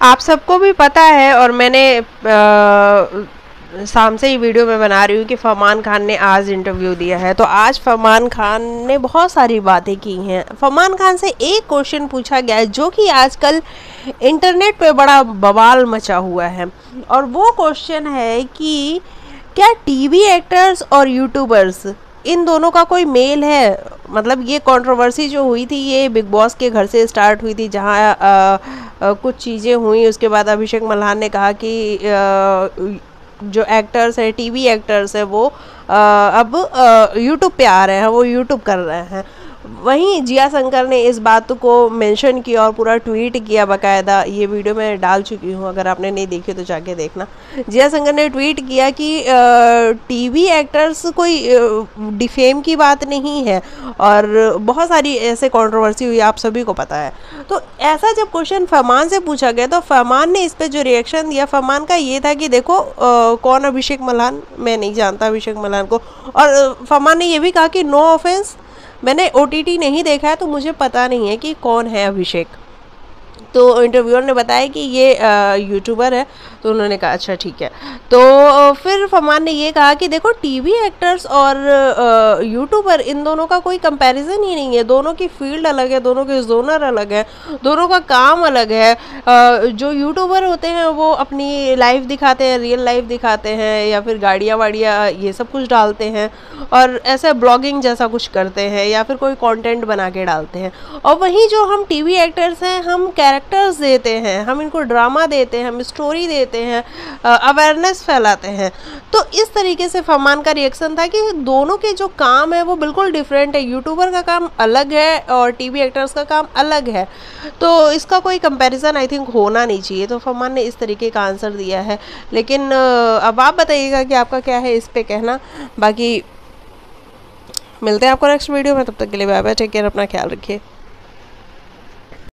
आप सबको भी पता है और मैंने शाम से ही वीडियो में बना रही हूँ कि फरमान खान ने आज इंटरव्यू दिया है। तो आज फरमान खान ने बहुत सारी बातें की हैं। फरमान खान से एक क्वेश्चन पूछा गया है, जो कि आजकल इंटरनेट पे बड़ा बवाल मचा हुआ है। और वो क्वेश्चन है कि क्या टीवी एक्टर्स और यूट्यूबर्स इन दोनों का कोई मेल है? मतलब ये कंट्रोवर्सी जो हुई थी, ये बिग बॉस के घर से स्टार्ट हुई थी, जहाँ कुछ चीज़ें हुई। उसके बाद अभिषेक मल्हान ने कहा कि जो एक्टर्स हैं टीवी एक्टर्स हैं, वो अब यूट्यूब पे आ रहे हैं, वो यूट्यूब कर रहे हैं। वहीं जिया शंकर ने इस बात को मेंशन किया और पूरा ट्वीट किया बकायदा। ये वीडियो मैं डाल चुकी हूँ अगर आपने नहीं देखी तो जाके देखना। जिया शंकर ने ट्वीट किया कि टीवी एक्टर्स कोई डिफेम की बात नहीं है और बहुत सारी ऐसे कंट्रोवर्सी हुई आप सभी को पता है। तो ऐसा जब क्वेश्चन फरमान से पूछा गया तो फरमान ने इस पर जो रिएक्शन दिया फरमान का ये था कि देखो आ, कौन अभिषेक मल्हान? मैं नहीं जानता अभिषेक मल्हान को। और फरमान ने ये भी कहा कि नो ऑफेंस मैंने ओटीटी नहीं देखा है तो मुझे पता नहीं है कि कौन है अभिषेक। तो इंटरव्यूअर ने बताया कि ये यूट्यूबर है तो उन्होंने कहा अच्छा ठीक है। तो फिर फमान ने ये कहा कि देखो टीवी एक्टर्स और यूट्यूबर इन दोनों का कोई कंपैरिजन ही नहीं है। दोनों की फ़ील्ड अलग है दोनों के जोनर अलग है दोनों का काम अलग है। आ, जो यूट्यूबर होते हैं वो अपनी लाइफ दिखाते हैं रियल लाइफ दिखाते हैं या फिर गाड़ियाँ वाड़ियाँ ये सब कुछ डालते हैं और ऐसे ब्लॉगिंग जैसा कुछ करते हैं या फिर कोई कॉन्टेंट बना के डालते हैं। और वहीं जो हम टीवी एक्टर्स हैं हम कैरेक्टर्स देते हैं, हम इनको ड्रामा देते हैं, हम स्टोरी देते हैं अवेयरनेस फैलाते हैं। तो इस तरीके से फरमान का रिएक्शन था कि दोनों के जो काम है वो बिल्कुल डिफरेंट है। यूट्यूबर का काम अलग है और टीवी एक्टर्स का काम अलग है। तो इसका कोई कंपैरिजन आई थिंक होना नहीं चाहिए। तो फरमान ने इस तरीके का आंसर दिया है। लेकिन अब आप बताइएगा कि आपका क्या है इस पर कहना। बाकी, मिलते हैं आपको नेक्स्ट वीडियो में। तब तक के लिए बाय बाय टेक केयर अपना ख्याल रखिए।